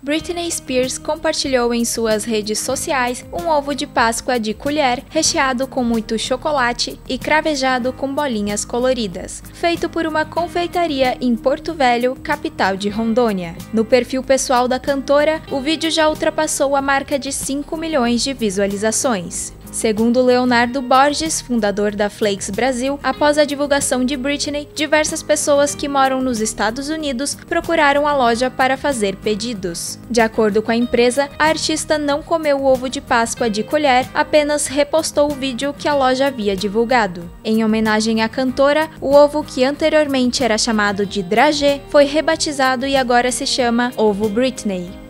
Britney Spears compartilhou em suas redes sociais um ovo de Páscoa de colher recheado com muito chocolate e cravejado com bolinhas coloridas, feito por uma confeitaria em Porto Velho, capital de Rondônia. No perfil pessoal da cantora, o vídeo já ultrapassou a marca de 5 milhões de visualizações. Segundo Leonardo Borges, fundador da Flakes Brasil, após a divulgação de Britney, diversas pessoas que moram nos Estados Unidos procuraram a loja para fazer pedidos. De acordo com a empresa, a artista não comeu o ovo de Páscoa de colher, apenas repostou o vídeo que a loja havia divulgado. Em homenagem à cantora, o ovo que anteriormente era chamado de dragê foi rebatizado e agora se chama Ovo Britney.